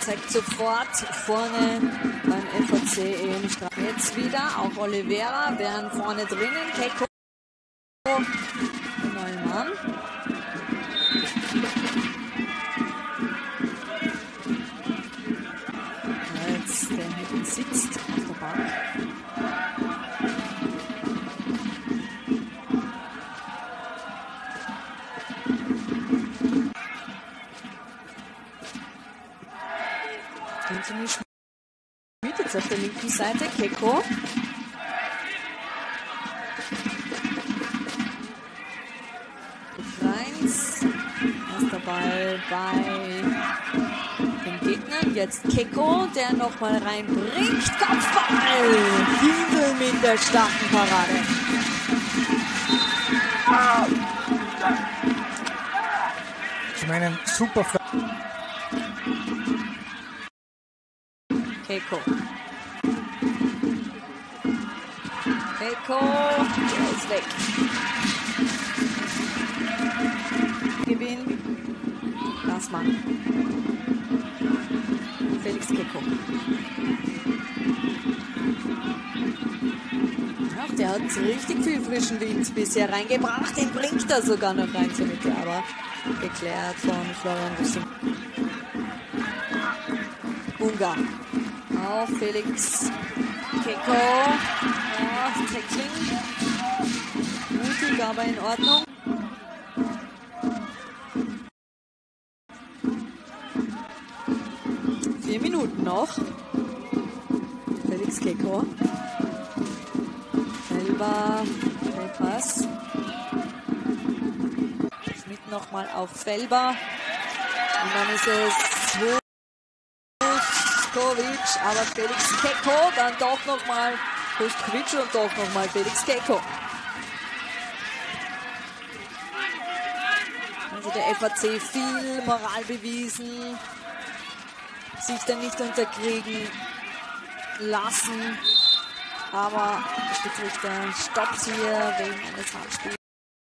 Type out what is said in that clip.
zeigt sofort vorne beim FAC eben Strafe. Jetzt wieder auch Oliveira, wären vorne drinnen. Keiko, Neumann. Jetzt der hinten Anthony Schmidt jetzt auf der linken Seite. Keko. Reins. Erster Ball bei den Gegnern. Jetzt Keko, der nochmal reinbringt. Kopfball! Hindel mit der starken Parade. Ich meine, super Keiko. Keiko, ist weg. Gewinn. Glasmann. Felix Keiko. Ach, der hat richtig viel frischen Wind bisher reingebracht. Den bringt er sogar noch rein zur Mitte, aber geklärt von Florian Rüssing. Ungarn auf Felix Keko. Ja, Tackling. Mutig, aber in Ordnung. Vier Minuten noch. Felix Keko. Selber Pass. Schmidt nochmal auf Felber. Und dann ist es Puskovic, aber Felix Keko, dann doch nochmal Puskovic und doch nochmal Felix Keko. Also der FAC viel Moral bewiesen, sich dann nicht unterkriegen lassen, aber Schiedsrichter stoppt hier wegen eines Handspiels.